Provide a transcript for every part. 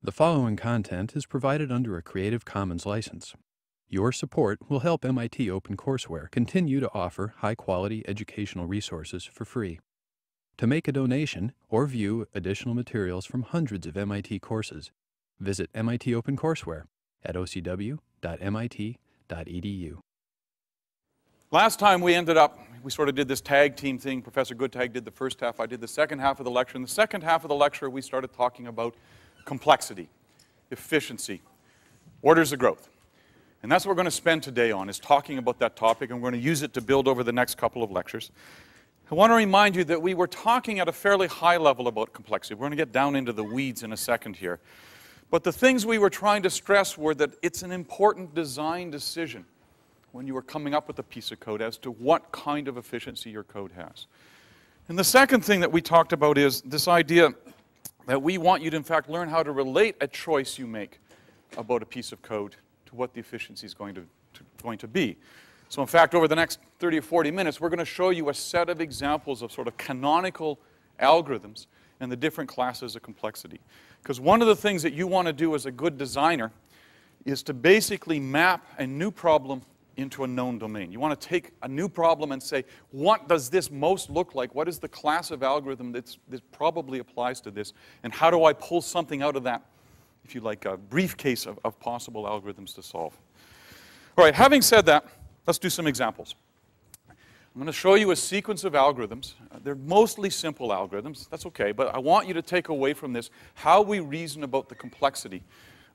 The following content is provided under a Creative Commons license. Your support will help MIT OpenCourseware continue to offer high quality educational resources for free. To make a donation or view additional materials from hundreds of MIT courses, visit MIT OpenCourseware at ocw.mit.edu. Last time we ended up, we sort of did this tag team thing. Professor Guttag did the first half, I did the second half of the lecture. In the second half of the lecture, we started talking about complexity, efficiency, orders of growth. And that's what we're going to spend today on, is talking about that topic, and we're going to use it to build over the next couple of lectures. I want to remind you that we were talking at a fairly high level about complexity. We're going to get down into the weeds in a second here. But the things we were trying to stress were that it's an important design decision when you are coming up with a piece of code as to what kind of efficiency your code has. And the second thing that we talked about is this idea that we want you to, in fact, learn how to relate a choice you make about a piece of code to what the efficiency is going to, to, going to be. So, in fact, over the next 30 or 40 minutes, we're going to show you a set of examples of sort of canonical algorithms and the different classes of complexity. Because one of the things that you want to do as a good designer is to basically map a new problem into a known domain. You want to take a new problem and say, what does this most look like? What is the class of algorithm that probably applies to this? And how do I pull something out of that, if you like, a briefcase of, of possible algorithms to solve? All right, having said that, let's do some examples. I'm going to show you a sequence of algorithms. Uh, they're mostly simple algorithms. That's okay, but I want you to take away from this how we reason about the complexity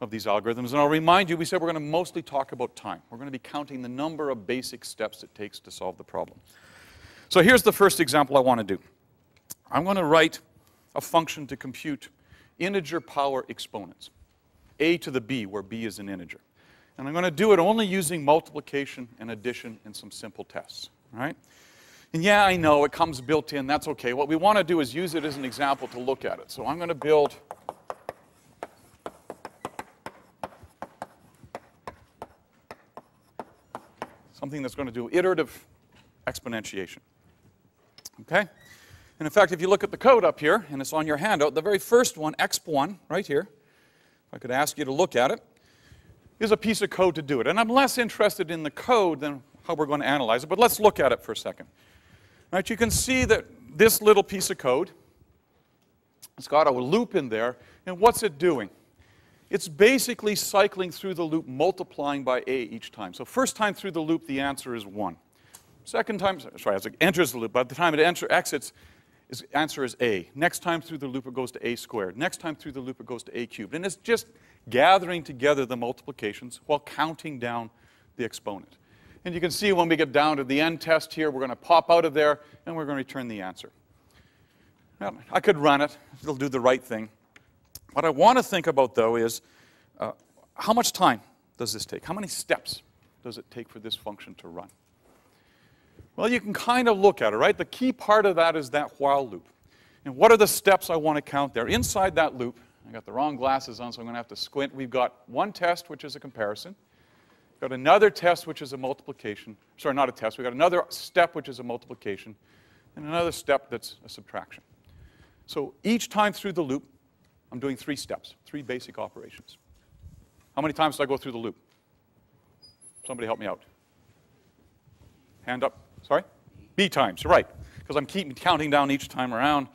of these algorithms. And I'll remind you, we said we're going to mostly talk about time. We're going to be counting the number of basic steps it takes to solve the problem. So here's the first example I want to do. I'm going to write a function to compute integer power exponents, a to the b, where b is an integer. And I'm going to do it only using multiplication and addition and some simple tests, right? And yeah, I know it comes built in, that's okay. What we want to do is use it as an example to look at it. So I'm going to build something that's going to do iterative exponentiation. Okay? And in fact, if you look at the code up here, and it's on your handout, the very first one, exp1, right here, if I could ask you to look at it, is a piece of code to do it. And I'm less interested in the code than how we're going to analyze it, but let's look at it for a second. Right, you can see that this little piece of code, it's got a loop in there, and what's it doing? It's basically cycling through the loop, multiplying by a each time. So first time through the loop, the answer is 1. Second time, sorry, as it enters the loop, by the time it enter, exits, its answer is a. Next time through the loop, it goes to a squared. Next time through the loop, it goes to a cubed. And it's just gathering together the multiplications while counting down the exponent. And you can see when we get down to the end test here, we're going to pop out of there, and we're going to return the answer. I could run it. It'll do the right thing. What I want to think about, though, is uh, how much time does this take? How many steps does it take for this function to run? Well, you can kind of look at it, right? The key part of that is that while loop. And what are the steps I want to count there? Inside that loop, I got the wrong glasses on, so I'm going to have to squint. We've got one test, which is a comparison. We've got another test, which is a multiplication. Sorry, not a test. We've got another step, which is a multiplication, and another step that's a subtraction. So each time through the loop, I'm doing three steps, three basic operations. How many times do I go through the loop? Somebody help me out. Hand up. Sorry? B times, right. Because I'm keeping counting down each time around.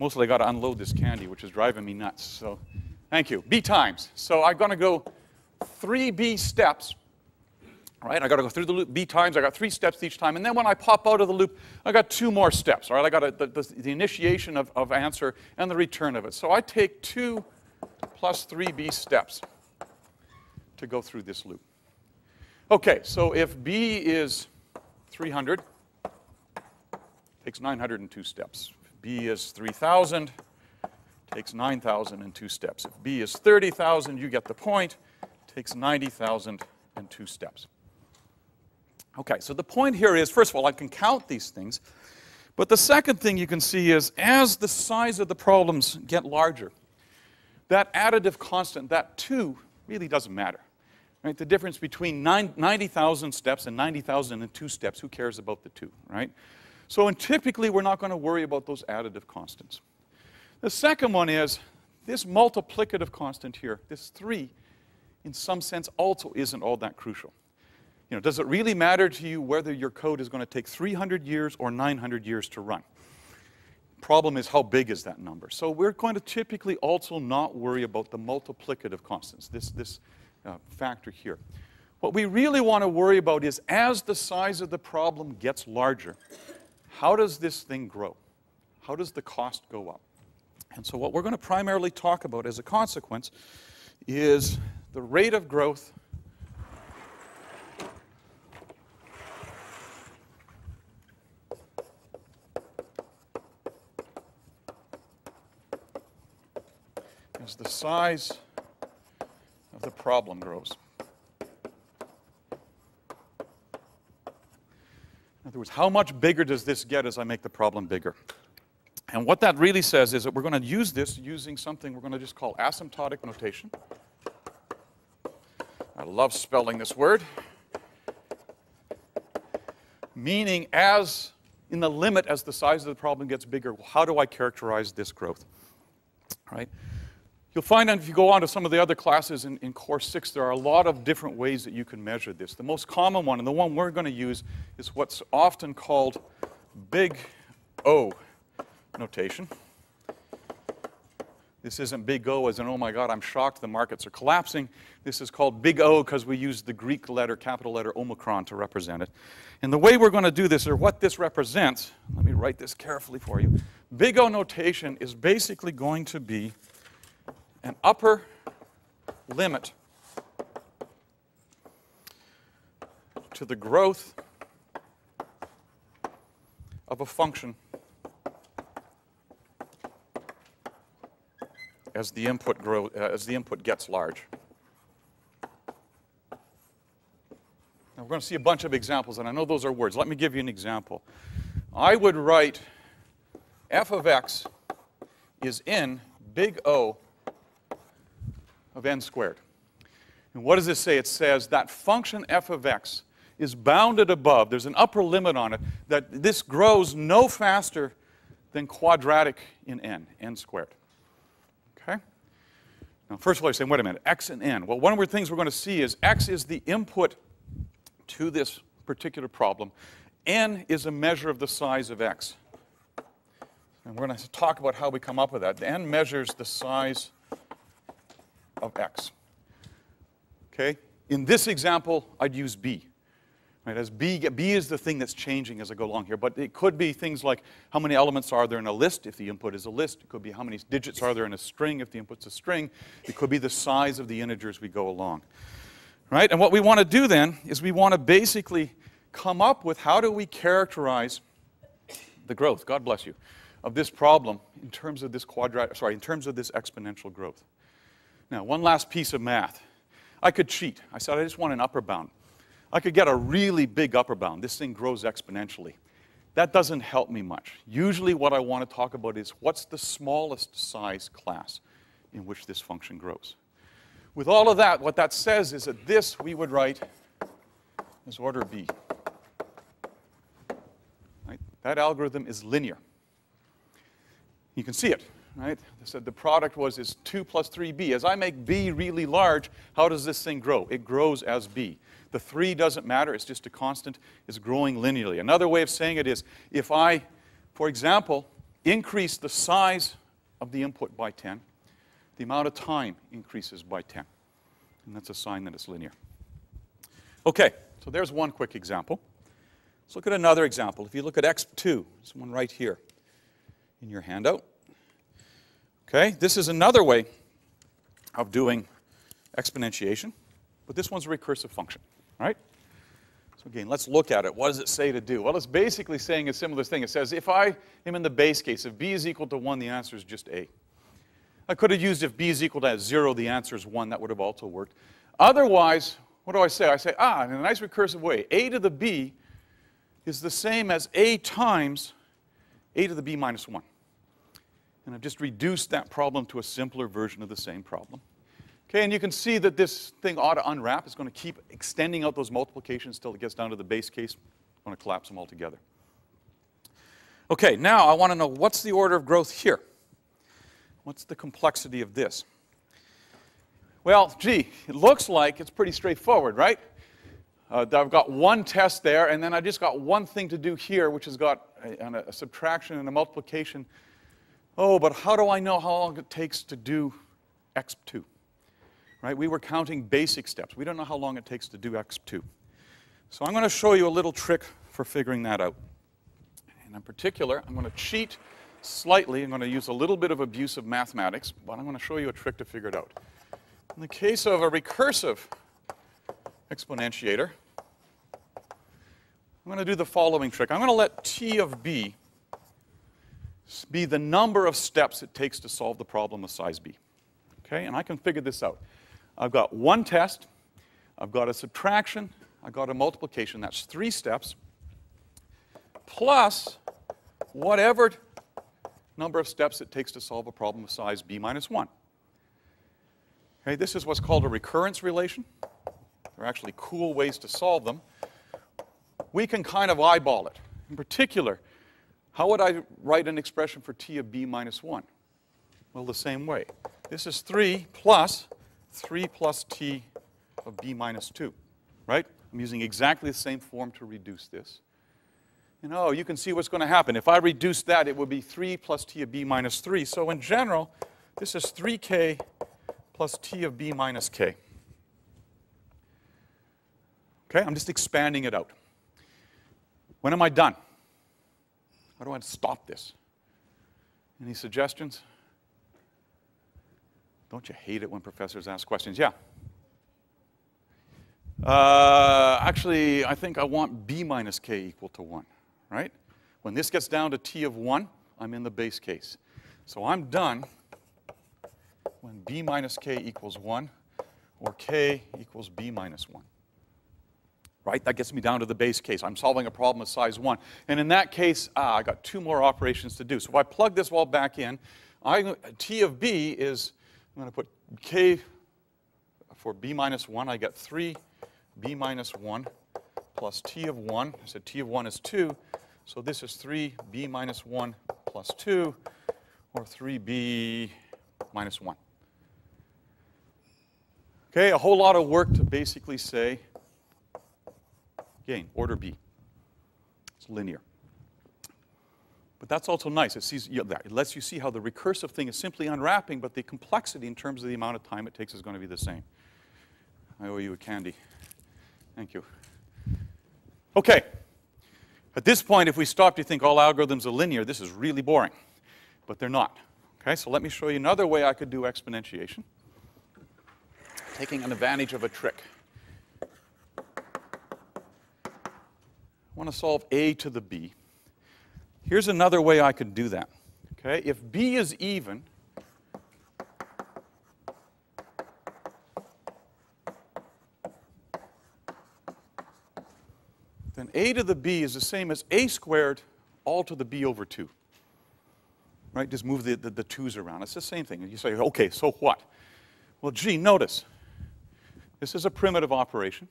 Mostly I got to unload this candy, which is driving me nuts. So thank you. B times. So I'm going to go three B steps right? I got to go through the loop B times. I got three steps each time. And then when I pop out of the loop, I got two more steps, all right? I got a, the, the, the, initiation of, of answer and the return of it. So I take two plus 3B steps to go through this loop. Okay, so if B is 300, takes 902 steps. If B is 3,000, takes 9,002 steps. If B is 30,000, you get the point, takes 90,002 steps. Okay, so the point here is, first of all, I can count these things. But the second thing you can see is as the size of the problems get larger, that additive constant, that 2, really doesn't matter. Right? The difference between 90,000 steps and 90,002 steps, who cares about the 2, right? So and typically we're not going to worry about those additive constants. The second one is this multiplicative constant here, this 3, in some sense also isn't all that crucial. You know, does it really matter to you whether your code is going to take 300 years or 900 years to run? Problem is, how big is that number? So we're going to typically also not worry about the multiplicative constants, this, this uh, factor here. What we really want to worry about is as the size of the problem gets larger, how does this thing grow? How does the cost go up? And so what we're going to primarily talk about as a consequence is the rate of growth the size of the problem grows. In other words, how much bigger does this get as I make the problem bigger? And what that really says is that we're going to use this using something we're going to just call asymptotic notation. I love spelling this word. Meaning, as in the limit, as the size of the problem gets bigger, how do I characterize this growth? Right? You'll find that if you go on to some of the other classes in, in Course 6, there are a lot of different ways that you can measure this. The most common one, and the one we're going to use, is what's often called big O notation. This isn't big O as in, oh my God, I'm shocked the markets are collapsing. This is called big O because we use the Greek letter, capital letter omicron to represent it. And the way we're going to do this, or what this represents, let me write this carefully for you. Big O notation is basically going to be an upper limit to the growth of a function as the input grow, uh, as the input gets large. Now we're going to see a bunch of examples, and I know those are words. Let me give you an example. I would write f of x is in big O of n squared. And what does this say? It says that function f of x is bounded above, there's an upper limit on it, that this grows no faster than quadratic in n, n squared. Okay? Now, first of all, you're saying, wait a minute, x and n. Well, one of the things we're going to see is x is the input to this particular problem. n is a measure of the size of x. And we're going to talk about how we come up with that. n measures the size of x. Okay? In this example, I'd use b. Right, as b, b is the thing that's changing as I go along here, but it could be things like how many elements are there in a list if the input is a list. It could be how many digits are there in a string if the input's a string. It could be the size of the integers we go along. Right? And what we want to do then is we want to basically come up with how do we characterize the growth, God bless you, of this problem in terms of this quadratic, sorry, in terms of this exponential growth. Now, one last piece of math. I could cheat. I said I just want an upper bound. I could get a really big upper bound. This thing grows exponentially. That doesn't help me much. Usually what I want to talk about is what's the smallest size class in which this function grows. With all of that, what that says is that this we would write as order B. Right? That algorithm is linear. You can see it right? I said the product was is 2 plus 3b. As I make b really large, how does this thing grow? It grows as b. The 3 doesn't matter, it's just a constant. It's growing linearly. Another way of saying it is if I, for example, increase the size of the input by 10, the amount of time increases by 10. And that's a sign that it's linear. Okay, so there's one quick example. Let's look at another example. If you look at x2, this one right here in your handout. Okay, this is another way of doing exponentiation, but this one's a recursive function, right? So again, let's look at it. What does it say to do? Well, it's basically saying a similar thing. It says if I am in the base case, if b is equal to 1, the answer is just a. I could have used if b is equal to 0, the answer is 1. That would have also worked. Otherwise, what do I say? I say, ah, in a nice recursive way, a to the b is the same as a times a to the b minus 1. And I've just reduced that problem to a simpler version of the same problem. Okay, and you can see that this thing ought to unwrap. It's going to keep extending out those multiplications until it gets down to the base case. I'm going to collapse them all together. Okay, now I want to know what's the order of growth here? What's the complexity of this? Well, gee, it looks like it's pretty straightforward, right? Uh, I've got one test there, and then I just got one thing to do here, which has got a, a, subtraction and a multiplication. Oh, but how do I know how long it takes to do x2? Right? We were counting basic steps. We don't know how long it takes to do x2. So I'm going to show you a little trick for figuring that out. And in particular, I'm going to cheat slightly. I'm going to use a little bit of abuse of mathematics, but I'm going to show you a trick to figure it out. In the case of a recursive exponentiator, I'm going to do the following trick. I'm going to let t of b be the number of steps it takes to solve the problem of size b. Okay, and I can figure this out. I've got one test, I've got a subtraction, I've got a multiplication. That's three steps, plus whatever number of steps it takes to solve a problem of size b minus 1. Okay, this is what's called a recurrence relation. There are actually cool ways to solve them. We can kind of eyeball it. In particular, how would I write an expression for t of b minus 1? Well, the same way. This is 3 plus 3 plus t of b minus 2, right? I'm using exactly the same form to reduce this. And oh, you can see what's going to happen. If I reduce that, it would be 3 plus t of b minus 3. So in general, this is 3k plus t of b minus k. Okay, I'm just expanding it out. When am I done? How do I stop this? Any suggestions? Don't you hate it when professors ask questions? Yeah. Uh, actually, I think I want b minus k equal to 1, right? When this gets down to t of 1, I'm in the base case. So I'm done when b minus k equals 1 or k equals b minus 1 right? That gets me down to the base case. I'm solving a problem of size 1. And in that case, ah, I got two more operations to do. So if I plug this all back in, I, T of B is, I'm going to put K for B minus 1. I get 3 B minus 1 plus T of 1. I said T of 1 is 2. So this is 3 B minus 1 plus 2, or 3B minus 1. Okay, a whole lot of work to basically say Again, order B. It's linear. But that's also nice. It, sees, it lets you see how the recursive thing is simply unwrapping, but the complexity in terms of the amount of time it takes is going to be the same. I owe you a candy. Thank you. Okay. At this point, if we stop to think all algorithms are linear, this is really boring. But they're not. Okay, so let me show you another way I could do exponentiation, taking an advantage of a trick. Want to solve a to the b. Here's another way I could do that. Okay, if b is even, then a to the b is the same as a squared all to the b over 2. Right? Just move the, the, the 2's around. It's the same thing. You say, okay, so what? Well, gee, notice. This is a primitive operation.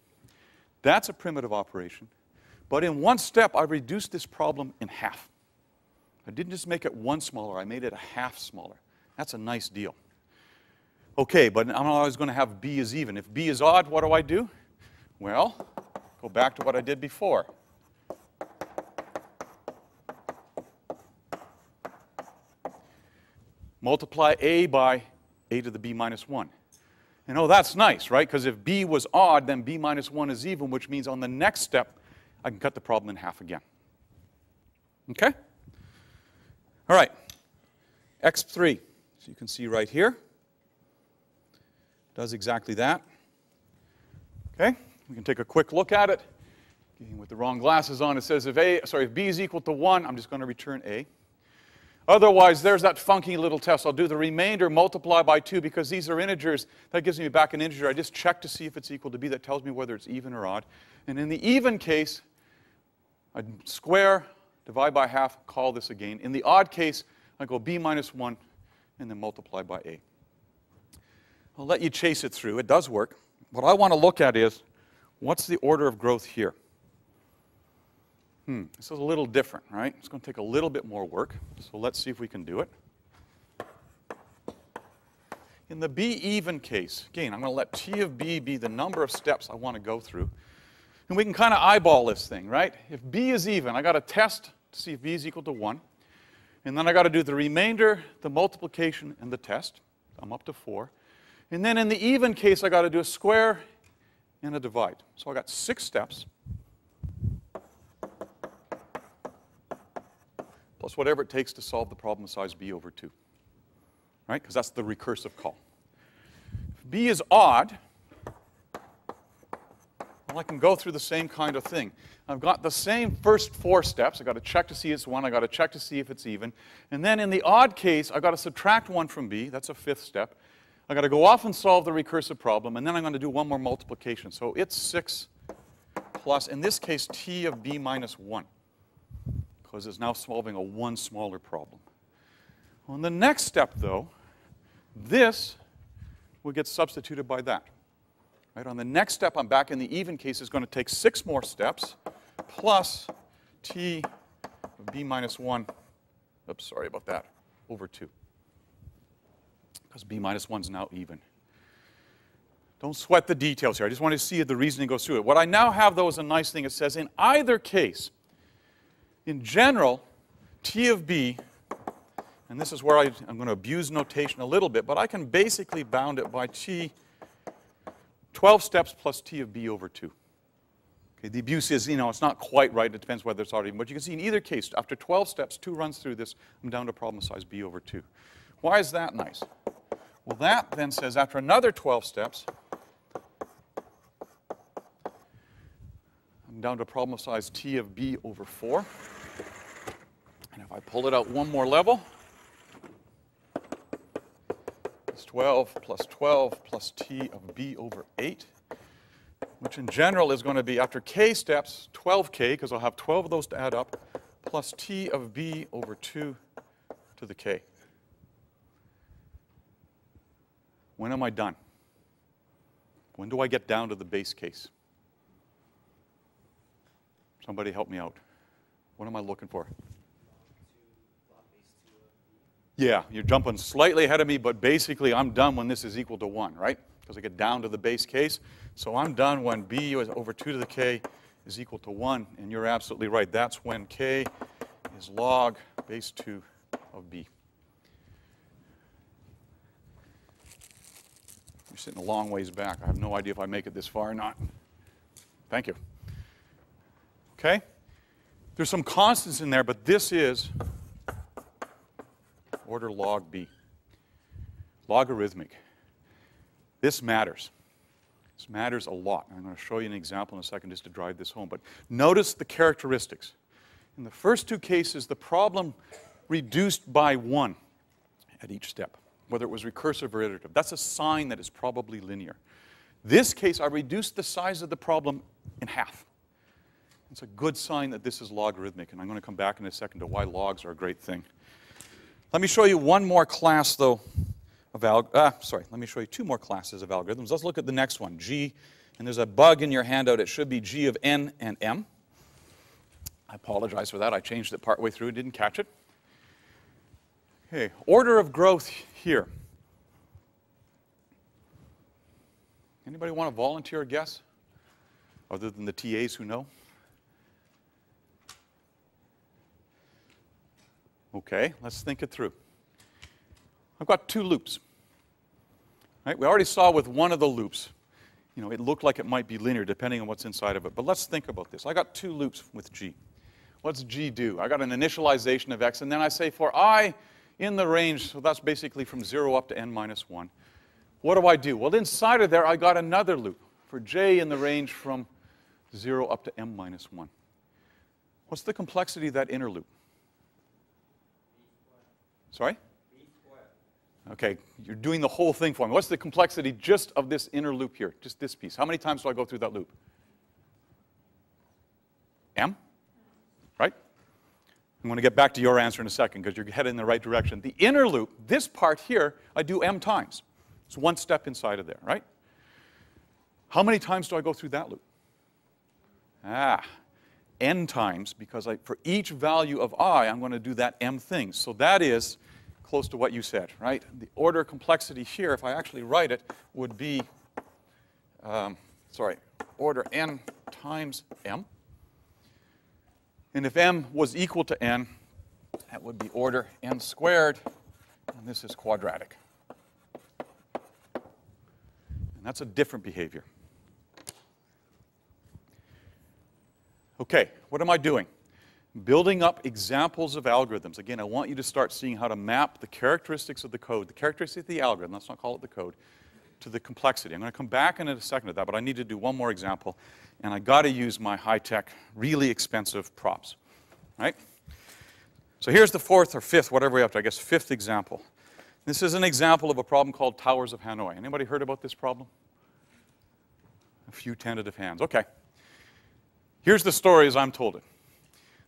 That's a primitive operation. But in one step, I reduced this problem in half. I didn't just make it one smaller, I made it a half smaller. That's a nice deal. Okay, but I'm always going to have b is even. If b is odd, what do I do? Well, go back to what I did before. Multiply a by a to the b minus 1. And oh, that's nice, right? Because if b was odd, then b minus 1 is even, which means on the next step, I can cut the problem in half again. Okay? All right. X3, so you can see right here, does exactly that. Okay? We can take a quick look at it. With the wrong glasses on, it says if A, sorry, if B is equal to 1, I'm just going to return A. Otherwise, there's that funky little test. I'll do the remainder multiply by 2 because these are integers. That gives me back an integer. I just check to see if it's equal to b. That tells me whether it's even or odd. And in the even case, I square, divide by half, call this again. In the odd case, I go b minus 1 and then multiply by a. I'll let you chase it through. It does work. What I want to look at is what's the order of growth here? Hmm, this is a little different, right? It's going to take a little bit more work. So let's see if we can do it. in the b even case, again, I'm going to let t of b be the number of steps I want to go through. And we can kind of eyeball this thing, right? If b is even, I got to test to see if b is equal to 1. And then I got to do the remainder, the multiplication, and the test. I'm up to 4. And then in the even case, I got to do a square and a divide. So I got six steps. Plus whatever it takes to solve the problem of size b over 2. Right? Because that's the recursive call. If b is odd, well, I can go through the same kind of thing. I've got the same first four steps. I've got to check to see it's 1. I've got to check to see if it's even. And then in the odd case, I've got to subtract 1 from b. That's a fifth step. I've got to go off and solve the recursive problem, and then I'm going to do one more multiplication. So it's 6 plus, in this case, t of b minus 1, because it's now solving a one smaller problem. On the next step, though, this will get substituted by that. Right, on the next step, I'm back in the even case, is going to take six more steps plus t of b minus 1, oops, sorry about that, over 2. Because b minus 1 is now even. Don't sweat the details here. I just want to see if the reasoning goes through it. What I now have, though, is a nice thing. It says in either case, in general, t of b, and this is where I, am going to abuse notation a little bit, but I can basically bound it by t 12 steps plus t of b over 2. Okay, the abuse is, you know, it's not quite right. It depends whether it's already, but you can see in either case, after 12 steps, 2 runs through this, I'm down to problem size b over 2. Why is that nice? Well, that then says after another 12 steps, I'm down to problem size t of b over 4. And if I pull it out one more level, 12 plus 12 plus t of b over 8, which in general is going to be, after k steps, 12k, because I'll have 12 of those to add up, plus t of b over 2 to the k. When am I done? When do I get down to the base case? Somebody help me out. What am I looking for? Yeah, you're jumping slightly ahead of me, but basically I'm done when this is equal to 1, right? Because I get down to the base case. So I'm done when b over 2 to the k is equal to 1, and you're absolutely right. That's when k is log base 2 of b. You're sitting a long ways back. I have no idea if I make it this far or not. Thank you. Okay? There's some constants in there, but this is order log b. Logarithmic. This matters. This matters a lot. I'm going to show you an example in a second just to drive this home. But notice the characteristics. In the first two cases, the problem reduced by one at each step, whether it was recursive or iterative. That's a sign that it's probably linear. This case, I reduced the size of the problem in half. It's a good sign that this is logarithmic, and I'm going to come back in a second to why logs are a great thing. Let me show you one more class, though, of ah, sorry, let me show you two more classes of algorithms. Let's look at the next one, G, and there's a bug in your handout. It should be G of N and M. I apologize for that. I changed it partway through, didn't catch it. Okay, order of growth here. Anybody want to volunteer a guess? Other than the TAs who know? Okay, let's think it through. I've got two loops. Right? We already saw with one of the loops, you know, it looked like it might be linear depending on what's inside of it. But let's think about this. I got two loops with G. What's G do? I got an initialization of X, and then I say for I in the range, so that's basically from 0 up to n minus 1. What do I do? Well, inside of there, I got another loop for J in the range from 0 up to m minus 1. What's the complexity of that inner loop? Sorry? Okay, you're doing the whole thing for me. What's the complexity just of this inner loop here, just this piece? How many times do I go through that loop? M? Right? I'm going to get back to your answer in a second because you're headed in the right direction. The inner loop, this part here, I do M times. It's one step inside of there, right? How many times do I go through that loop? Ah, n times because I, for each value of i, I'm going to do that m things. So that is close to what you said, right? The order complexity here, if I actually write it, would be, um, sorry, order n times m. And if m was equal to n, that would be order n squared, and this is quadratic. And that's a different behavior. Okay, what am I doing? Building up examples of algorithms. Again, I want you to start seeing how to map the characteristics of the code, the characteristics of the algorithm, let's not call it the code, to the complexity. I'm going to come back in a second to that, but I need to do one more example, and I got to use my high-tech, really expensive props, right? So here's the fourth or fifth, whatever we're up to, I guess fifth example. This is an example of a problem called Towers of Hanoi. Anybody heard about this problem? A few tentative hands. Okay. Here's the story as I'm told it.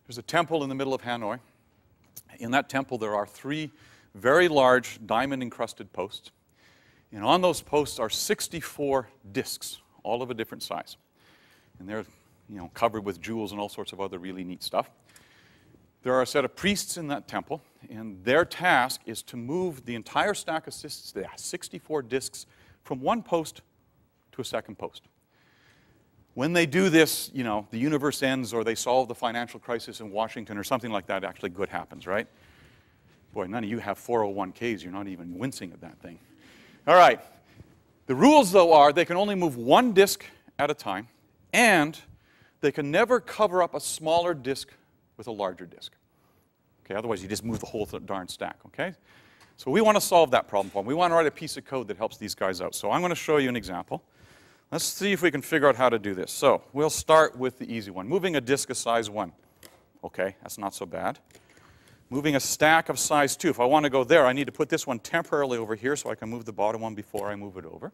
There's a temple in the middle of Hanoi. In that temple, there are three very large diamond encrusted posts. And on those posts are 64 discs, all of a different size. And they're you know, covered with jewels and all sorts of other really neat stuff. There are a set of priests in that temple, and their task is to move the entire stack of 64 discs from one post to a second post. When they do this, you know, the universe ends or they solve the financial crisis in Washington or something like that, actually good happens, right? Boy, none of you have 401ks. You're not even wincing at that thing. All right. The rules, though, are they can only move one disk at a time, and they can never cover up a smaller disk with a larger disk. Okay, otherwise you just move the whole darn stack, okay? So we want to solve that problem for them. We want to write a piece of code that helps these guys out. So I'm going to show you an example. Let's see if we can figure out how to do this. So we'll start with the easy one. Moving a disk of size 1. Okay, that's not so bad. Moving a stack of size 2. If I want to go there, I need to put this one temporarily over here so I can move the bottom one before I move it over.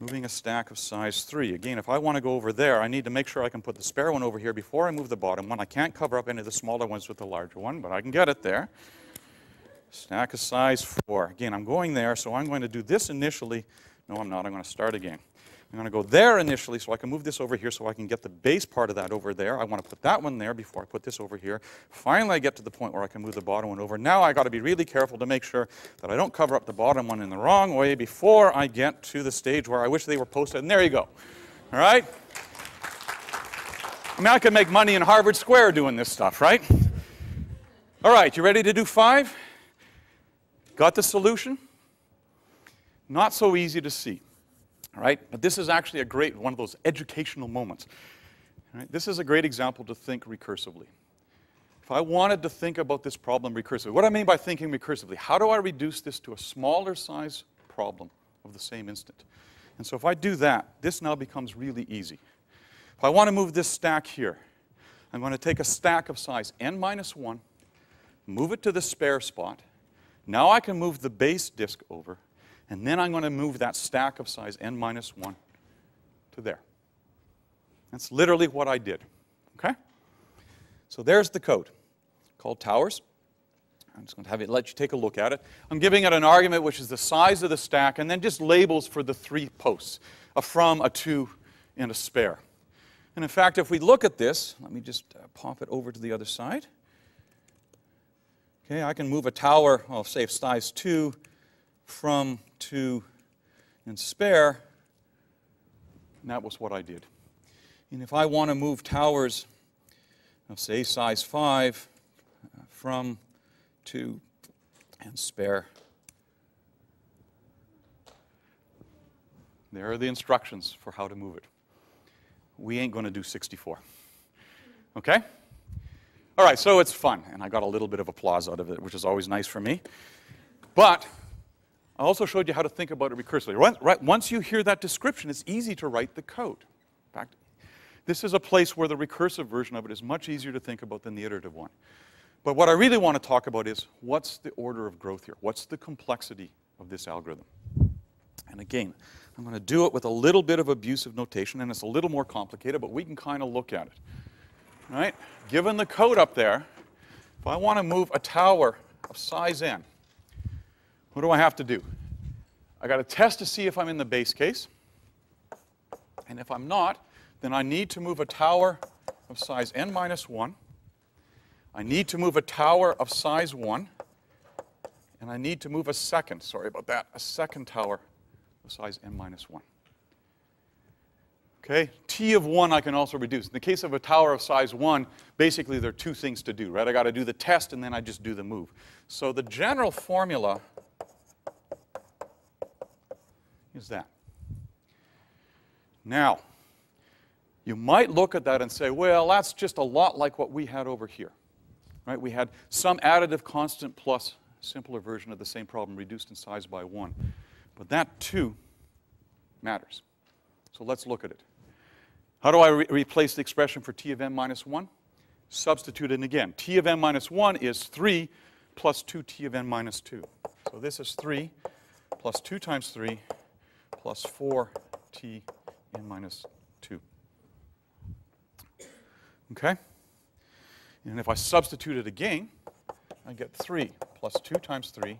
Moving a stack of size 3. Again, if I want to go over there, I need to make sure I can put the spare one over here before I move the bottom one. I can't cover up any of the smaller ones with the larger one, but I can get it there. Stack of size 4. Again, I'm going there, so I'm going to do this initially. No, I'm not. I'm going to start again. I'm going to go there initially so I can move this over here so I can get the base part of that over there. I want to put that one there before I put this over here. Finally, I get to the point where I can move the bottom one over. Now i got to be really careful to make sure that I don't cover up the bottom one in the wrong way before I get to the stage where I wish they were posted. And there you go. All right? I mean, I can make money in Harvard Square doing this stuff, right? All right, you ready to do five? Got the solution? Not so easy to see. All right? But this is actually a great, one of those educational moments. This is a great example to think recursively. If I wanted to think about this problem recursively, what do I mean by thinking recursively? How do I reduce this to a smaller size problem of the same instant? And so if I do that, this now becomes really easy. If I want to move this stack here, I'm going to take a stack of size n minus 1, move it to the spare spot. Now I can move the base disk over, and then I'm going to move that stack of size n minus 1 to there. That's literally what I did. Okay? So there's the code called towers. I'm just going to have it let you take a look at it. I'm giving it an argument which is the size of the stack and then just labels for the three posts, a from, a to, and a spare. And in fact, if we look at this, let me just uh, pop it over to the other side. Okay, I can move a tower, I'll say size 2 from to and spare, and that was what I did. And if I want to move towers of, say, size 5 uh, from to and spare, there are the instructions for how to move it. We ain't going to do 64. Okay? All right, so it's fun, and I got a little bit of applause out of it, which is always nice for me. But I also showed you how to think about it recursively. Once you hear that description, it's easy to write the code. In fact, this is a place where the recursive version of it is much easier to think about than the iterative one. But what I really want to talk about is what's the order of growth here? What's the complexity of this algorithm? And again, I'm going to do it with a little bit of abusive notation, and it's a little more complicated, but we can kind of look at it. All right? Given the code up there, if I want to move a tower of size n, what do I have to do? I got to test to see if I'm in the base case. And if I'm not, then I need to move a tower of size n minus 1. I need to move a tower of size 1. And I need to move a second, sorry about that, a second tower of size n minus 1. Okay, t of 1 I can also reduce. In the case of a tower of size 1, basically there are two things to do, right? I got to do the test and then I just do the move. So the general formula is that. Now, you might look at that and say, well, that's just a lot like what we had over here. Right? We had some additive constant plus simpler version of the same problem reduced in size by 1. But that, too, matters. So let's look at it. How do I re replace the expression for t of n minus 1? Substitute it again. t of n minus 1 is 3 plus 2t of n minus 2. So this is 3 plus 2 times 3 plus 4t n minus 2. Okay? And if I substitute it again, I get 3 plus 2 times 3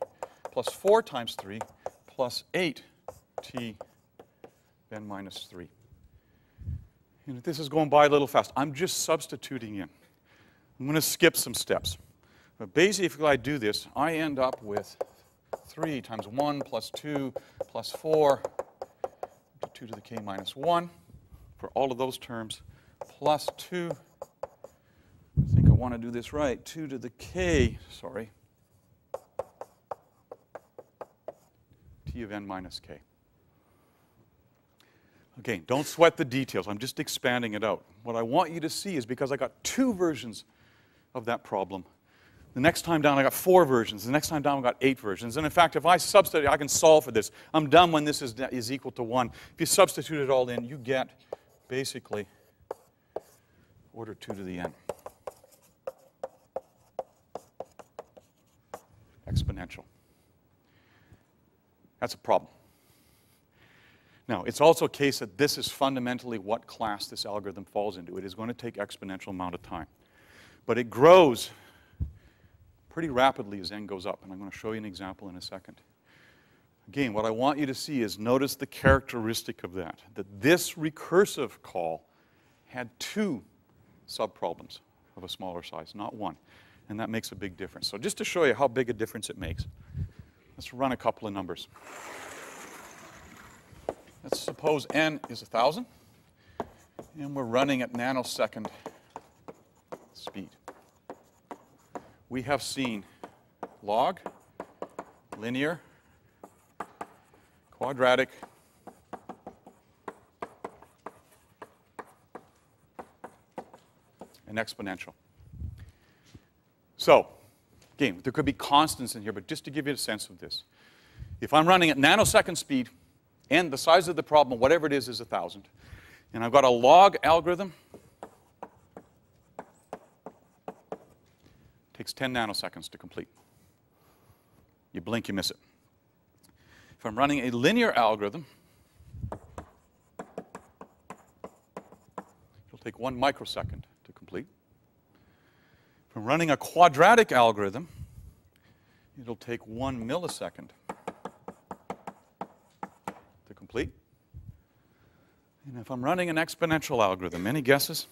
plus 4 times 3 plus 8t n minus 3. And this is going by a little fast. I'm just substituting in. I'm going to skip some steps. But basically, if I do this, I end up with 3 times 1 plus 2 plus 4 to 2 to the k minus 1 for all of those terms, plus 2. I think I want to do this right. 2 to the k, sorry, t of n minus k. Again, don't sweat the details. I'm just expanding it out. What I want you to see is because I got two versions of that problem, the next time down I got four versions. The next time down I got eight versions. And in fact, if I substitute, I can solve for this. I'm done when this is, is equal to 1. If you substitute it all in, you get basically order 2 to the n. Exponential. That's a problem. Now, it's also a case that this is fundamentally what class this algorithm falls into. It is going to take exponential amount of time. But it grows pretty rapidly as n goes up, and I'm going to show you an example in a second. Again, what I want you to see is notice the characteristic of that, that this recursive call had two subproblems of a smaller size, not one. And that makes a big difference. So just to show you how big a difference it makes, let's run a couple of numbers. Let's suppose n is 1,000, and we're running at nanosecond speed. We have seen log, linear, quadratic, and exponential. So, again, there could be constants in here, but just to give you a sense of this. If I'm running at nanosecond speed, and the size of the problem, whatever it is, is 1,000. And I've got a log algorithm. Takes 10 nanoseconds to complete. You blink, you miss it. If I'm running a linear algorithm, it'll take one microsecond to complete. If I'm running a quadratic algorithm, it'll take one millisecond to complete. And if I'm running an exponential algorithm, any guesses?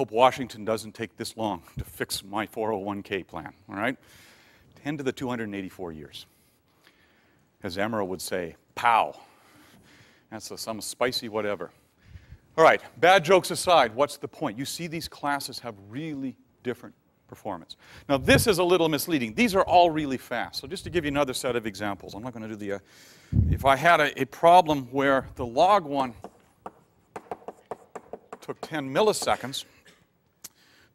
Hope Washington doesn't take this long to fix my 401k plan, all right? 10 to the 284 years. As Emeril would say, pow. That's a, some spicy whatever. All right, bad jokes aside, what's the point? You see these classes have really different performance. Now, this is a little misleading. These are all really fast. So just to give you another set of examples, I'm not going to do the, uh, if I had a, a problem where the log one took 10 milliseconds,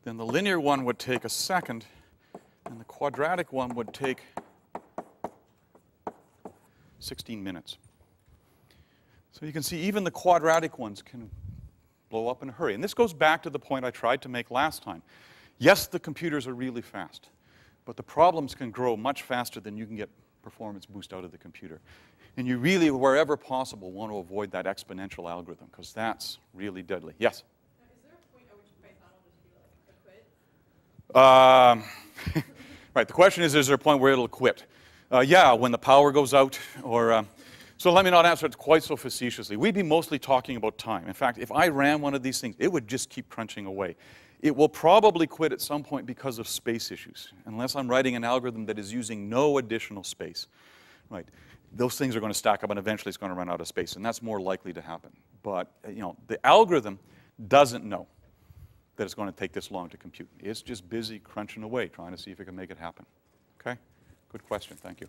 then the linear one would take a second, and the quadratic one would take 16 minutes. So you can see even the quadratic ones can blow up in a hurry. And this goes back to the point I tried to make last time. Yes, the computers are really fast, but the problems can grow much faster than you can get performance boost out of the computer. And you really, wherever possible, want to avoid that exponential algorithm because that's really deadly. Yes? Um, right, the question is, is there a point where it'll quit? Uh, yeah, when the power goes out or... Uh, So let me not answer it quite so facetiously. We'd be mostly talking about time. In fact, if I ran one of these things, it would just keep crunching away. It will probably quit at some point because of space issues, unless I'm writing an algorithm that is using no additional space. Right? Those things are going to stack up and eventually it's going to run out of space, and that's more likely to happen. But you know, the algorithm doesn't know that it's going to take this long to compute. It's just busy crunching away, trying to see if it can make it happen. Okay? Good question. Thank you.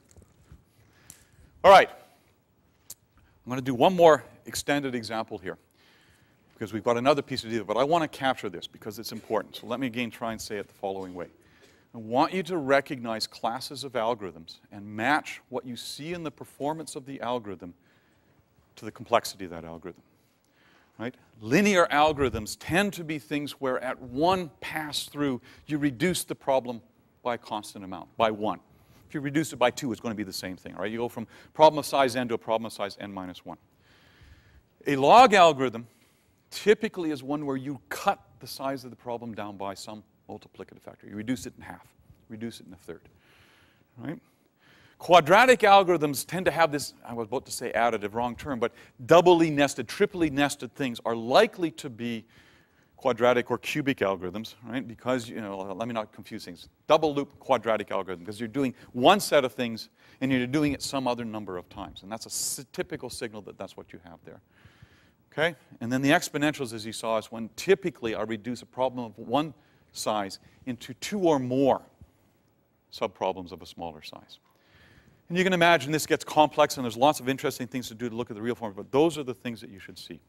All right. I'm going to do one more extended example here because we've got another piece of data, but I want to capture this because it's important. So let me again try and say it the following way. I want you to recognize classes of algorithms and match what you see in the performance of the algorithm to the complexity of that algorithm. Right? Linear algorithms tend to be things where at one pass through, you reduce the problem by a constant amount, by one. If you reduce it by two, it's going to be the same thing. Right? You go from problem of size n to a problem of size n minus 1. A log algorithm typically is one where you cut the size of the problem down by some multiplicative factor. You reduce it in half, reduce it in a third. Right? Quadratic algorithms tend to have this, I was about to say additive, wrong term, but doubly nested, triply nested things are likely to be quadratic or cubic algorithms, right? Because, you know, let me not confuse things. Double loop quadratic algorithm, because you're doing one set of things and you're doing it some other number of times. And that's a typical signal that that's what you have there. Okay? And then the exponentials, as you saw, is when typically I reduce a problem of one size into two or more subproblems of a smaller size. And you can imagine this gets complex and there's lots of interesting things to do to look at the real form, but those are the things that you should see.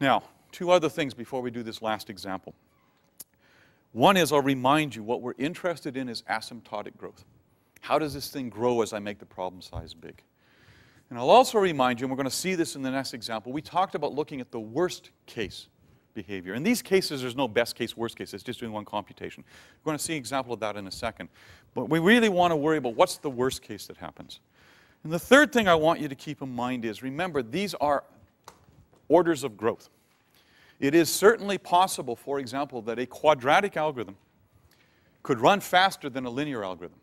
Now, two other things before we do this last example. One is I'll remind you what we're interested in is asymptotic growth. How does this thing grow as I make the problem size big? And I'll also remind you, and we're going to see this in the next example, we talked about looking at the worst case behavior. In these cases, there's no best case, worst case. It's just doing one computation. We're going to see an example of that in a second. But we really want to worry about what's the worst case that happens. And the third thing I want you to keep in mind is, remember, these are orders of growth. It is certainly possible, for example, that a quadratic algorithm could run faster than a linear algorithm.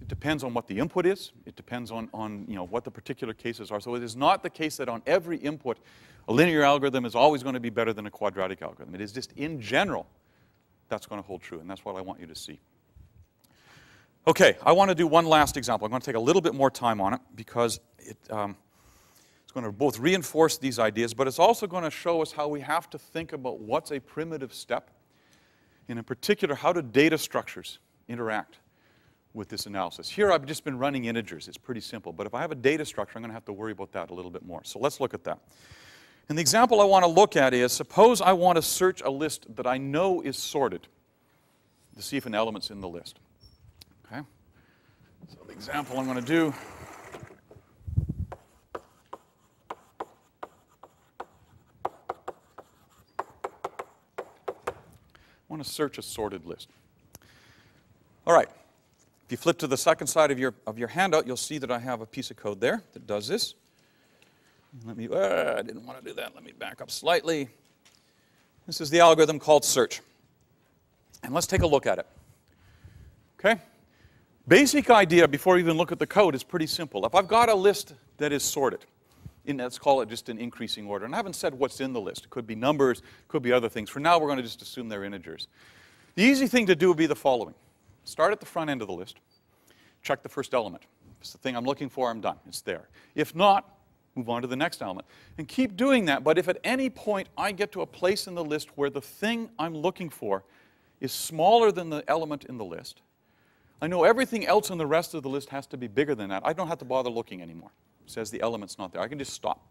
It depends on what the input is. It depends on, on you know, what the particular cases are. So it is not the case that on every input, a linear algorithm is always going to be better than a quadratic algorithm. It is just in general that's going to hold true, and that's what I want you to see. Okay, I want to do one last example. I'm going to take a little bit more time on it because it, um, it's going to both reinforce these ideas, but it's also going to show us how we have to think about what's a primitive step, and in particular, how do data structures interact with this analysis. Here I've just been running integers. It's pretty simple. But if I have a data structure, I'm going to have to worry about that a little bit more. So let's look at that. And the example I want to look at is, suppose I want to search a list that I know is sorted to see if an element's in the list. Okay? So the example I'm going to do I want to search a sorted list. All right. If you flip to the second side of your, of your handout, you'll see that I have a piece of code there that does this. Let me, uh, I didn't want to do that. Let me back up slightly. This is the algorithm called search. And let's take a look at it. Okay? Basic idea before we even look at the code is pretty simple. If I've got a list that is sorted, in, let's call it just an increasing order, and I haven't said what's in the list. It could be numbers, it could be other things. For now, we're going to just assume they're integers. The easy thing to do would be the following. Start at the front end of the list. Check the first element. If it's the thing I'm looking for, I'm done. It's there. If not, move on to the next element. And keep doing that, but if at any point I get to a place in the list where the thing I'm looking for is smaller than the element in the list, I know everything else in the rest of the list has to be bigger than that. I don't have to bother looking anymore. It says the element's not there. I can just stop.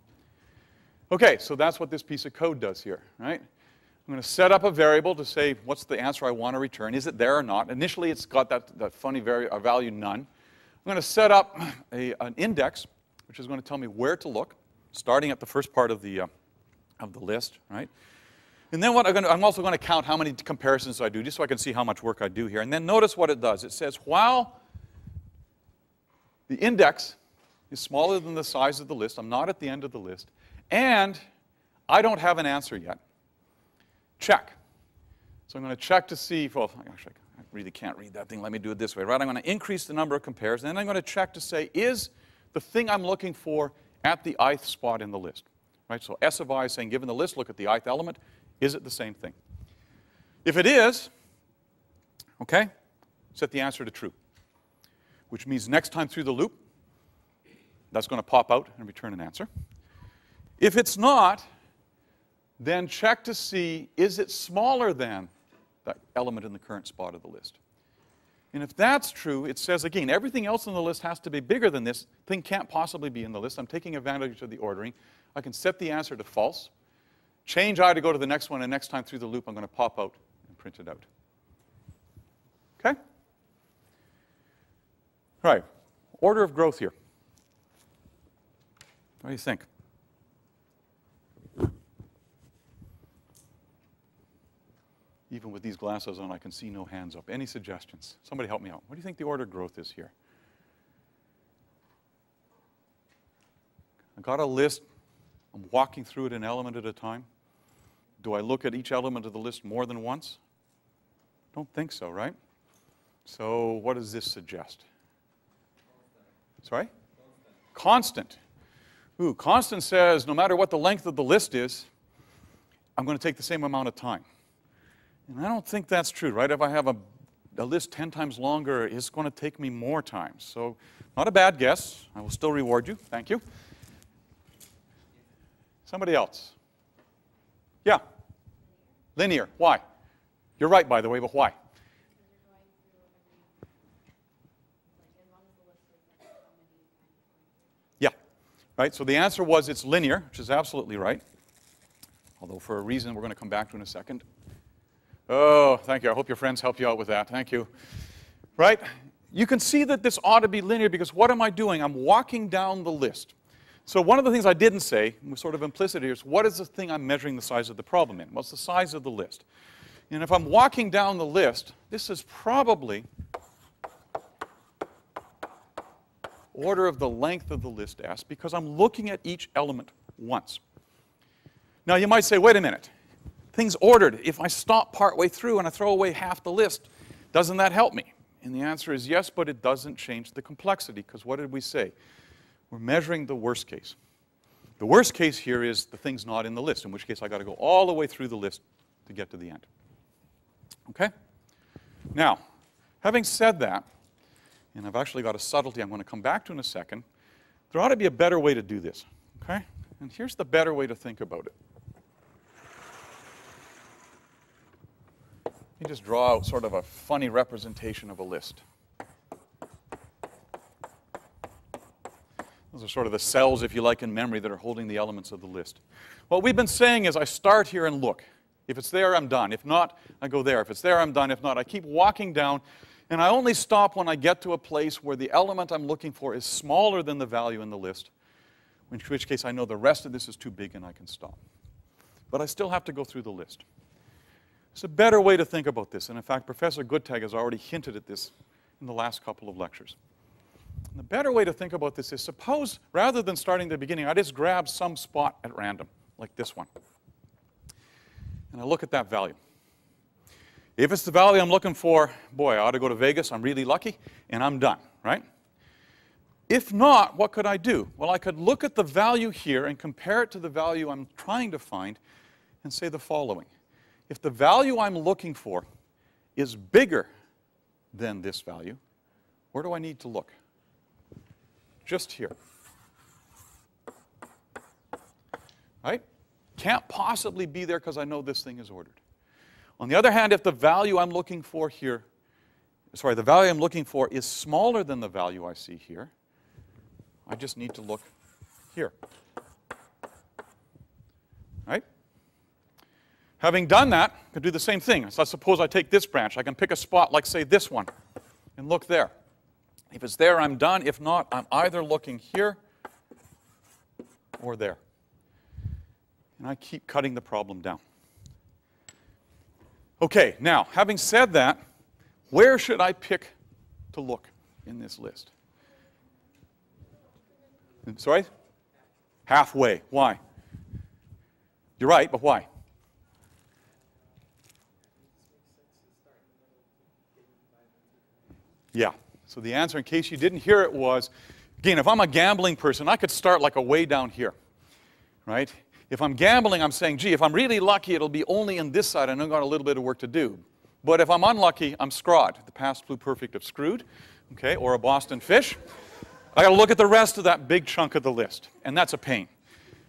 Okay, so that's what this piece of code does here, right? I'm going to set up a variable to say what's the answer I want to return. Is it there or not? Initially, it's got that, that funny value none. I'm going to set up a, an index, which is going to tell me where to look, starting at the first part of the, uh, of the list, right? And then what I'm, to, I'm also going to count how many comparisons I do, just so I can see how much work I do here. And then notice what it does. It says while the index is smaller than the size of the list, I'm not at the end of the list, and I don't have an answer yet, check. So I'm going to check to see, well, actually, I really can't read that thing. Let me do it this way, right? I'm going to increase the number of comparisons, and then I'm going to check to say, is the thing I'm looking for at the ith spot in the list. Right? So S of i is saying, given the list, look at the ith element. Is it the same thing? If it is, okay, set the answer to true, which means next time through the loop, that's going to pop out and return an answer. If it's not, then check to see is it smaller than that element in the current spot of the list. And if that's true, it says again, everything else on the list has to be bigger than this. Thing can't possibly be in the list. I'm taking advantage of the ordering. I can set the answer to false, change I to go to the next one, and next time through the loop, I'm going to pop out and print it out. Okay? All right, order of growth here. What do you think? Even with these glasses on, I can see no hands up. Any suggestions? Somebody help me out. What do you think the order growth is here? I got a list. I'm walking through it an element at a time. Do I look at each element of the list more than once? Don't think so, right? So what does this suggest? Sorry? Constant. Ooh, constant says no matter what the length of the list is, I'm going to take the same amount of time. And I don't think that's true, right? If I have a, a list 10 times longer, it's going to take me more time. So, not a bad guess. I will still reward you. Thank you. Somebody else. Yeah. Linear. Why? You're right, by the way, but why? Yeah. Right? So the answer was it's linear, which is absolutely right. Although for a reason we're going to come back to in a second. Oh, thank you. I hope your friends help you out with that. Thank you. Right? You can see that this ought to be linear because what am I doing? I'm walking down the list. So one of the things I didn't say, was sort of implicit here, is what is the thing I'm measuring the size of the problem in? What's the size of the list? And if I'm walking down the list, this is probably order of the length of the list S because I'm looking at each element once. Now you might say, wait a minute, things ordered. If I stop partway through and I throw away half the list, doesn't that help me? And the answer is yes, but it doesn't change the complexity because what did we say? We're measuring the worst case. The worst case here is the thing's not in the list, in which case I got to go all the way through the list to get to the end. Okay? Now, having said that, and I've actually got a subtlety I'm going to come back to in a second, there ought to be a better way to do this. Okay? And here's the better way to think about it. You just draw out sort of a funny representation of a list. Those are sort of the cells, if you like, in memory that are holding the elements of the list. What we've been saying is I start here and look. If it's there, I'm done. If not, I go there. If it's there, I'm done. If not, I keep walking down, and I only stop when I get to a place where the element I'm looking for is smaller than the value in the list, in which case I know the rest of this is too big and I can stop. But I still have to go through the list. It's a better way to think about this. And in fact, Professor Guttag has already hinted at this in the last couple of lectures. And the better way to think about this is suppose, rather than starting at the beginning, I just grab some spot at random, like this one. And I look at that value. If it's the value I'm looking for, boy, I ought to go to Vegas, I'm really lucky, and I'm done, right? If not, what could I do? Well, I could look at the value here and compare it to the value I'm trying to find and say the following if the value I'm looking for is bigger than this value, where do I need to look? Just here. Right? Can't possibly be there because I know this thing is ordered. On the other hand, if the value I'm looking for here, sorry, the value I'm looking for is smaller than the value I see here, I just need to look here. Right? Having done that, I can do the same thing. So suppose I take this branch. I can pick a spot like, say, this one, and look there. If it's there, I'm done. If not, I'm either looking here or there. And I keep cutting the problem down. Okay, now, having said that, where should I pick to look in this list? Sorry? Halfway. Why? You're right, but why? Yeah. So the answer, in case you didn't hear it, was Again, if I'm a gambling person, I could start like a way down here, right? If I'm gambling, I'm saying, gee, if I'm really lucky, it'll be only in this side, and I've got a little bit of work to do. But if I'm unlucky, I'm scrod. The past pluperfect of screwed, okay, or a Boston fish. I got to look at the rest of that big chunk of the list, and that's a pain.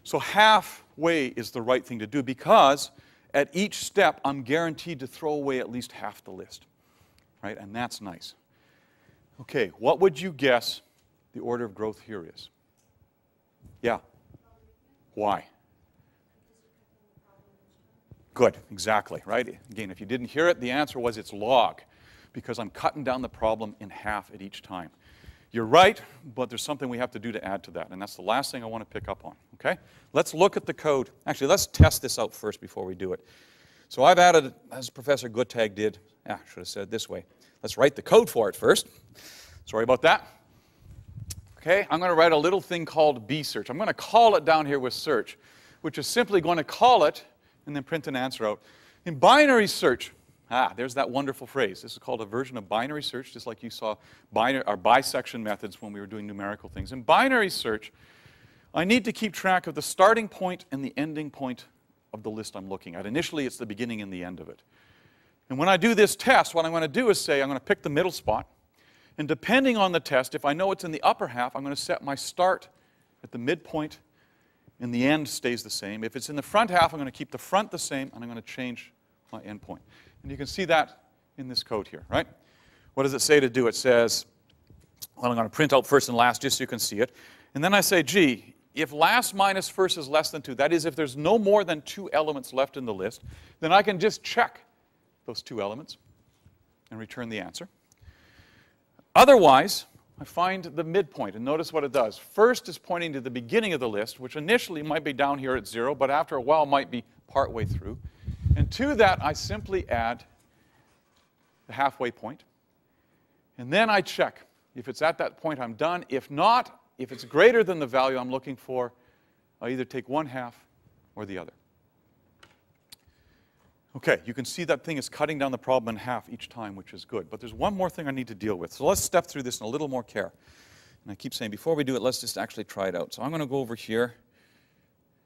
So halfway is the right thing to do because at each step, I'm guaranteed to throw away at least half the list, right? And that's nice. Okay, what would you guess the order of growth here is? Yeah. Why? Good, exactly, right? Again, if you didn't hear it, the answer was it's log, because I'm cutting down the problem in half at each time. You're right, but there's something we have to do to add to that, and that's the last thing I want to pick up on, okay? Let's look at the code. Actually, let's test this out first before we do it. So I've added, as Professor Guttag did, ah, should have said it this way. Let's write the code for it first. Sorry about that. Okay, I'm going to write a little thing called B search. I'm going to call it down here with search, which is simply going to call it and then print an answer out. In binary search, ah, there's that wonderful phrase. This is called a version of binary search, just like you saw binary, our bisection methods when we were doing numerical things. In binary search, I need to keep track of the starting point and the ending point of the list I'm looking at. Initially, it's the beginning and the end of it. And when I do this test, what I'm going to do is say I'm going to pick the middle spot. And depending on the test, if I know it's in the upper half, I'm going to set my start at the midpoint and the end stays the same. If it's in the front half, I'm going to keep the front the same, and I'm going to change my endpoint. And you can see that in this code here, right? What does it say to do? It says, well, I'm going to print out first and last just so you can see it. And then I say, gee, if last minus first is less than 2, that is, if there's no more than two elements left in the list, then I can just check those two elements and return the answer. Otherwise, I find the midpoint, and notice what it does. First is pointing to the beginning of the list, which initially might be down here at 0, but after a while might be partway through. And to that, I simply add the halfway point. And then I check. If it's at that point, I'm done. If not, if it's greater than the value I'm looking for, I either take one half or the other. Okay, you can see that thing is cutting down the problem in half each time, which is good. But there's one more thing I need to deal with. So let's step through this in a little more care. And I keep saying, before we do it, let's just actually try it out. So I'm going to go over here,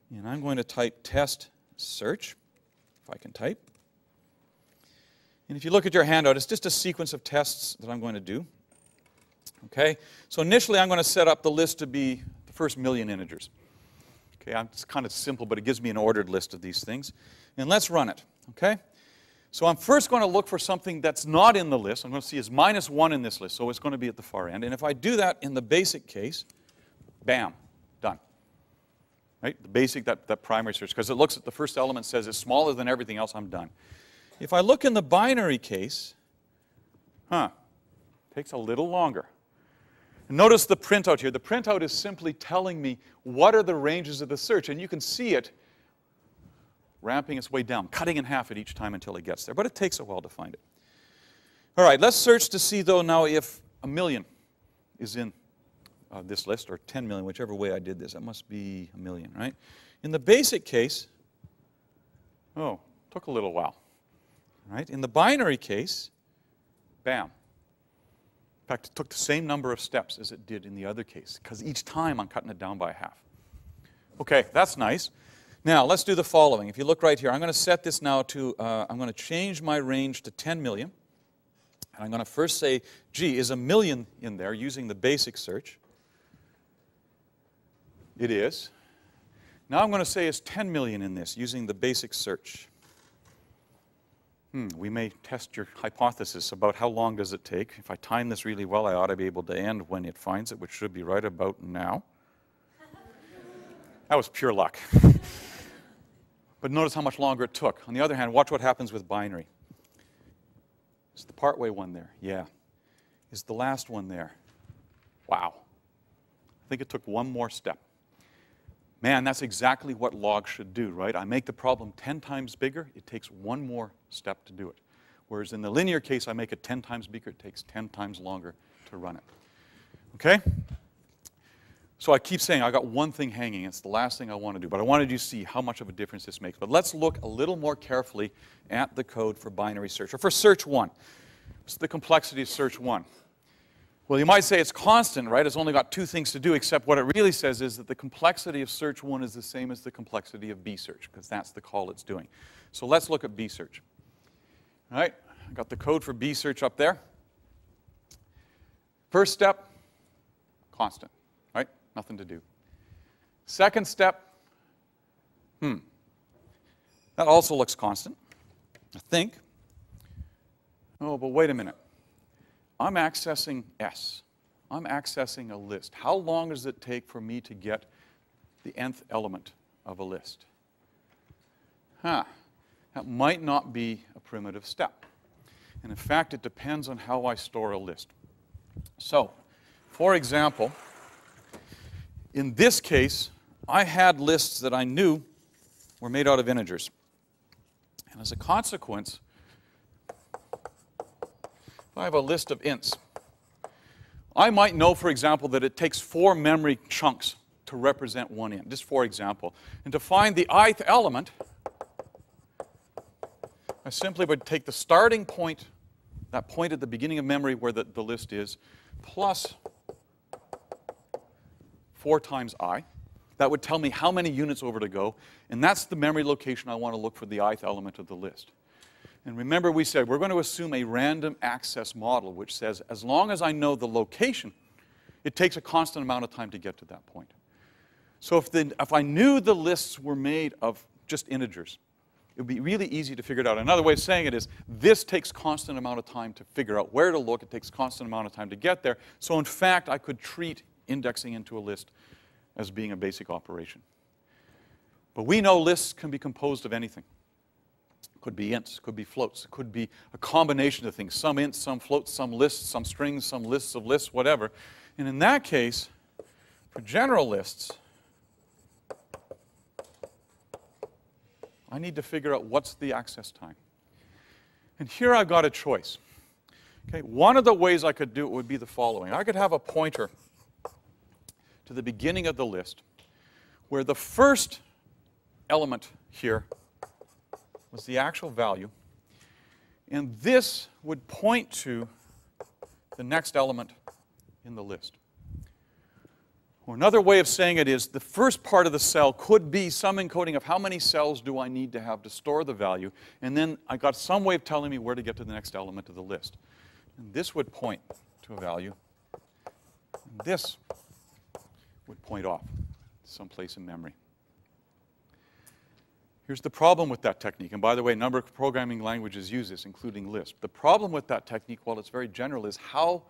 and I'm going to type test search, if I can type. And if you look at your handout, it's just a sequence of tests that I'm going to do. Okay, so initially I'm going to set up the list to be the first million integers. Okay, it's kind of simple, but it gives me an ordered list of these things. And let's run it. Okay? So I'm first going to look for something that's not in the list. I'm going to see is minus 1 in this list, so it's going to be at the far end. And if I do that in the basic case, bam, done. Right? The basic, that, that primary search, because it looks at the first element, says it's smaller than everything else, I'm done. If I look in the binary case, huh, takes a little longer. Notice the printout here. The printout is simply telling me what are the ranges of the search, and you can see it ramping its way down, cutting in half at each time until it gets there. But it takes a while to find it. All right, let's search to see, though, now if a million is in uh, this list, or 10 million, whichever way I did this. That must be a million, right? In the basic case, oh, took a little while. Right? In the binary case, bam. In fact, it took the same number of steps as it did in the other case, because each time I'm cutting it down by half. Okay, that's nice. Now, let's do the following. If you look right here, I'm going to set this now to, uh, I'm going to change my range to 10 million. And I'm going to first say, gee, is a million in there using the basic search? It is. Now I'm going to say, is 10 million in this using the basic search? Hmm, we may test your hypothesis about how long does it take. If I time this really well, I ought to be able to end when it finds it, which should be right about now. That was pure luck. But notice how much longer it took. On the other hand, watch what happens with binary. Is the partway one there? Yeah. Is the last one there? Wow. I think it took one more step. Man, that's exactly what log should do, right? I make the problem 10 times bigger, it takes one more step to do it. Whereas in the linear case, I make it 10 times bigger, it takes 10 times longer to run it. Okay? So I keep saying I got one thing hanging. It's the last thing I want to do. But I wanted you to see how much of a difference this makes. But let's look a little more carefully at the code for binary search, or for search 1. What's the complexity of search 1? Well, you might say it's constant, right? It's only got two things to do, except what it really says is that the complexity of search 1 is the same as the complexity of B search, because that's the call it's doing. So let's look at B search. All right, I got the code for B search up there. First step, constant? Nothing to do. Second step, hmm, that also looks constant, I think. Oh, but wait a minute. I'm accessing S. I'm accessing a list. How long does it take for me to get the nth element of a list? Huh. That might not be a primitive step. And in fact, it depends on how I store a list. So, for example, in this case, I had lists that I knew were made out of integers. And as a consequence, if I have a list of ints, I might know, for example, that it takes four memory chunks to represent one int, just for example. And to find the ith element, I simply would take the starting point, that point at the beginning of memory where the, the list is, plus 4 times i. That would tell me how many units over to go, and that's the memory location I want to look for the ith element of the list. And remember, we said we're going to assume a random access model, which says as long as I know the location, it takes a constant amount of time to get to that point. So if, the, if I knew the lists were made of just integers, it would be really easy to figure it out. Another way of saying it is this takes constant amount of time to figure out where to look. It takes constant amount of time to get there. So in fact, I could treat indexing into a list as being a basic operation. But we know lists can be composed of anything. Could be ints, could be floats, could be a combination of things. Some ints, some floats, some lists, some strings, some lists of lists, whatever. And in that case, for general lists, I need to figure out what's the access time. And here I've got a choice. Okay, one of the ways I could do it would be the following. I could have a pointer to the beginning of the list where the first element here was the actual value. And this would point to the next element in the list. Or another way of saying it is the first part of the cell could be some encoding of how many cells do I need to have to store the value, and then I got some way of telling me where to get to the next element of the list. And this would point to a value. And this would point off someplace in memory. Here's the problem with that technique. And by the way, a number of programming languages use this, including Lisp. The problem with that technique, while it's very general, is how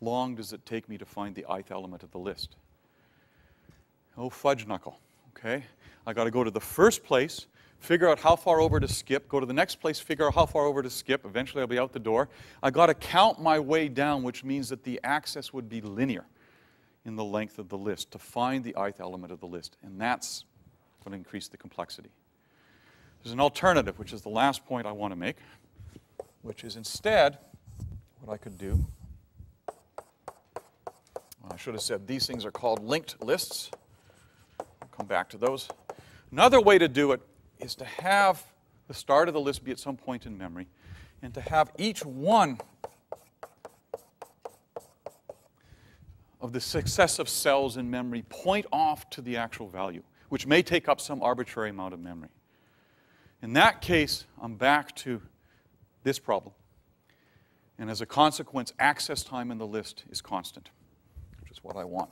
long does it take me to find the ith element of the list? Oh, fudge knuckle, okay? I got to go to the first place, figure out how far over to skip, go to the next place, figure out how far over to skip. Eventually, I'll be out the door. I got to count my way down, which means that the access would be linear in the length of the list to find the ith element of the list. And that's going to increase the complexity. There's an alternative, which is the last point I want to make, which is instead what I could do. Well, I should have said these things are called linked lists. I'll come back to those. Another way to do it is to have the start of the list be at some point in memory and to have each one of the successive cells in memory point off to the actual value, which may take up some arbitrary amount of memory. In that case, I'm back to this problem. And as a consequence, access time in the list is constant, which is what I want.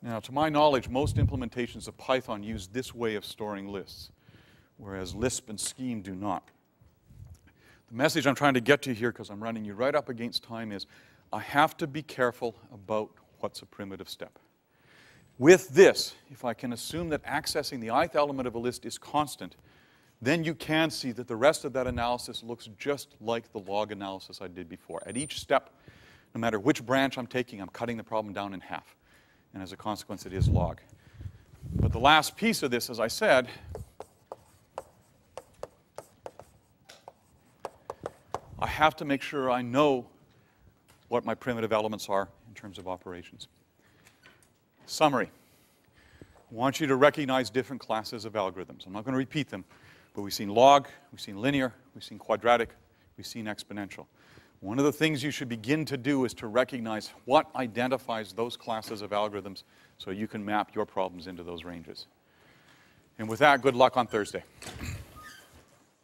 Now, to my knowledge, most implementations of Python use this way of storing lists, whereas Lisp and Scheme do not. The message I'm trying to get to here, because I'm running you right up against time, is I have to be careful about what's a primitive step. With this, if I can assume that accessing the ith element of a list is constant, then you can see that the rest of that analysis looks just like the log analysis I did before. At each step, no matter which branch I'm taking, I'm cutting the problem down in half. And as a consequence, it is log. But the last piece of this, as I said, I have to make sure I know what my primitive elements are in terms of operations. Summary. I want you to recognize different classes of algorithms. I'm not going to repeat them, but we've seen log, we've seen linear, we've seen quadratic, we've seen exponential. One of the things you should begin to do is to recognize what identifies those classes of algorithms so you can map your problems into those ranges. And with that, good luck on Thursday.